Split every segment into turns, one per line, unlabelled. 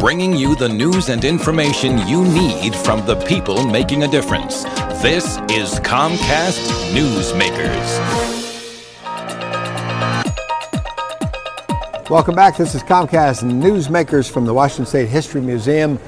bringing you the news and information you need from the people making a difference. This is Comcast Newsmakers.
Welcome back. This is Comcast Newsmakers from the Washington State History Museum.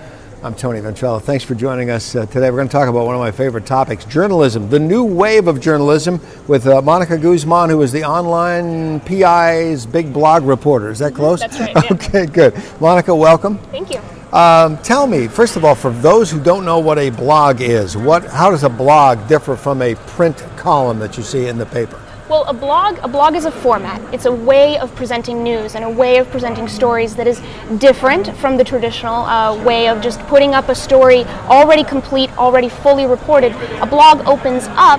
I'm Tony Ventrella. Thanks for joining us uh, today. We're going to talk about one of my favorite topics journalism, the new wave of journalism, with uh, Monica Guzman, who is the online PI's big blog reporter. Is that close?
That's right. Yeah.
Okay, good. Monica, welcome.
Thank you.
Um, tell me, first of all, for those who don't know what a blog is, what, how does a blog differ from a print column that you see in the paper?
Well, a blog, a blog is a format. It's a way of presenting news and a way of presenting stories that is different from the traditional uh, way of just putting up a story already complete, already fully reported. A blog opens up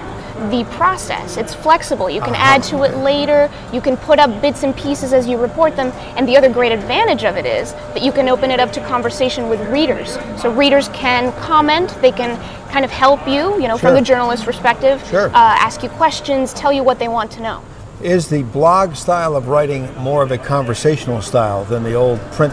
the process. It's flexible. You can add to it later. You can put up bits and pieces as you report them. And the other great advantage of it is that you can open it up to conversation with readers. So readers can comment. They can kind of help you, you know, from the journalist perspective.
Sure.
Uh, ask you questions, tell you what they want to know.
Is the blog style of writing more of a conversational style than the old print?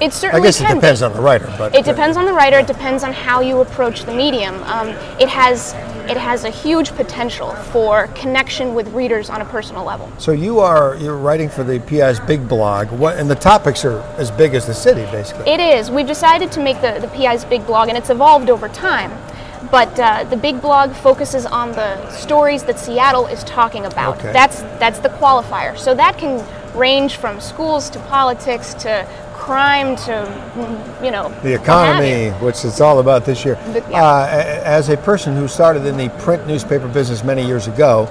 It certainly I
guess it
can be.
depends on the writer, but
It depends on the writer. It depends on how you approach the medium. Um, it has it has a huge potential for connection with readers on a personal level.
So you are you're writing for the PI's big blog, what, and the topics are as big as the city, basically.
It is. We've decided to make the, the PI's big blog, and it's evolved over time. But uh, the big blog focuses on the stories that Seattle is talking about.
Okay.
That's that's the qualifier. So that can range from schools to politics to crime to mm, you know
the economy, which it's all about this year.
The- yeah.
uh, as a person who started in the print newspaper business many years ago,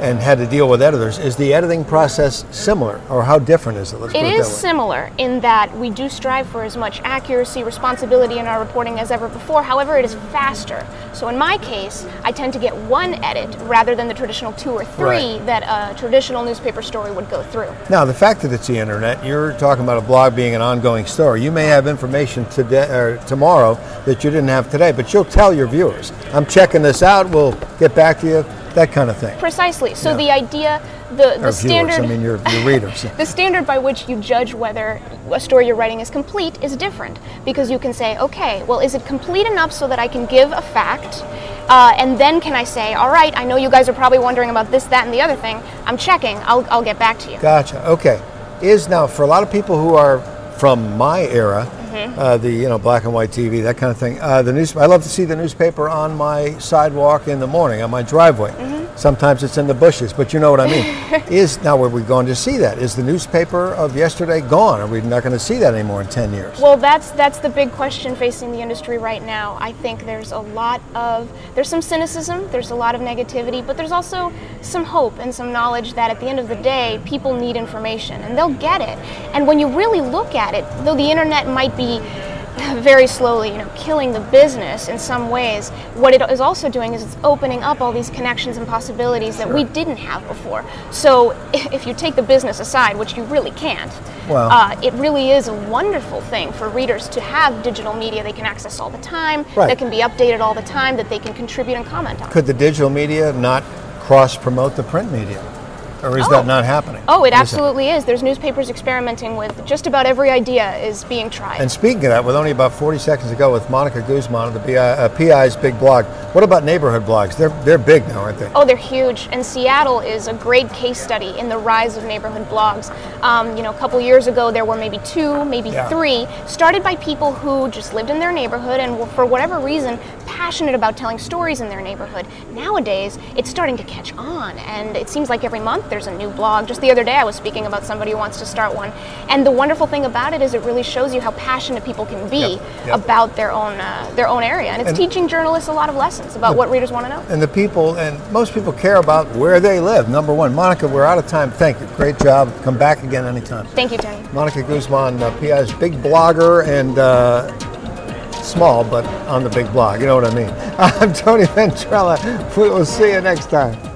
and had to deal with editors, is the editing process similar, or how different is it? Let's
It is similar in that we do strive for as much accuracy, responsibility in our reporting as ever before. However, it is faster. So in my case, I tend to get one edit rather than the traditional two or three
Right.
that a traditional newspaper story would go through.
Now, the fact that it's the internet, you're talking about a blog being an ongoing story. You may have information today or tomorrow that you didn't have today, but you'll tell your viewers, "I'm checking this out. We'll get back to you." That kind of thing.
Precisely. So
Yeah.
the idea, the, the
viewers,
standard.
I mean, your, your readers.
The standard by which you judge whether a story you're writing is complete is different because you can say, okay, well, is it complete enough so that I can give a fact? Uh, and then can I say, all right, I know you guys are probably wondering about this, that, and the other thing. I'm checking. I'll, I'll get back to you.
Gotcha. Okay. Is now for a lot of people who are from my era,
Mm-hmm.
uh, the you know black and white TV, that kind of thing. Uh, the news. I love to see the newspaper on my sidewalk in the morning on my driveway.
Mm-hmm.
Sometimes it's in the bushes, but you know what I mean. is now were we going to see that? Is the newspaper of yesterday gone? Are we not going to see that anymore in ten years?
Well, that's that's the big question facing the industry right now. I think there's a lot of there's some cynicism, there's a lot of negativity, but there's also some hope and some knowledge that at the end of the day, people need information and they'll get it. And when you really look at it, though the internet might be very slowly, you know, killing the business in some ways. What it is also doing is it's opening up all these connections and possibilities that we didn't have before. So if you take the business aside, which you really can't,
Well-
uh, it really is a wonderful thing for readers to have digital media they can access all the time,
Right.
that can be updated all the time, that they can contribute and comment on.
Could the digital media not cross promote the print media, or is
Oh.
that not happening?
Oh, it absolutely is. There's newspapers experimenting with just about every idea is being tried.
And speaking of that, with only about 40 seconds to go with Monica Guzman of the uh, PI's big blog, what about neighborhood blogs? They're, they're big now, aren't they?
Oh, they're huge, and Seattle is a great case study in the rise of neighborhood blogs. Um, you know, a couple years ago, there were maybe two, maybe
Yeah.
three, started by people who just lived in their neighborhood and were, for whatever reason, passionate about telling stories in their neighborhood. Nowadays, it's starting to catch on, and it seems like every month there's a new blog. Just the other day, I was speaking about somebody who wants to start one, and the wonderful thing about it is it really shows you how passionate people can be
Yep, yep.
about their own uh, their own area, and it's
And-
teaching journalists a lot of lessons about what readers want to know.
And the people, and most people care about where they live, number one. Monica, we're out of time. Thank you. Great job. Come back again anytime.
Thank you, Tony.
Monica Guzman, uh, PI's big blogger and uh, small, but on the big blog. You know what I mean. I'm Tony Ventrella. We will see you next time.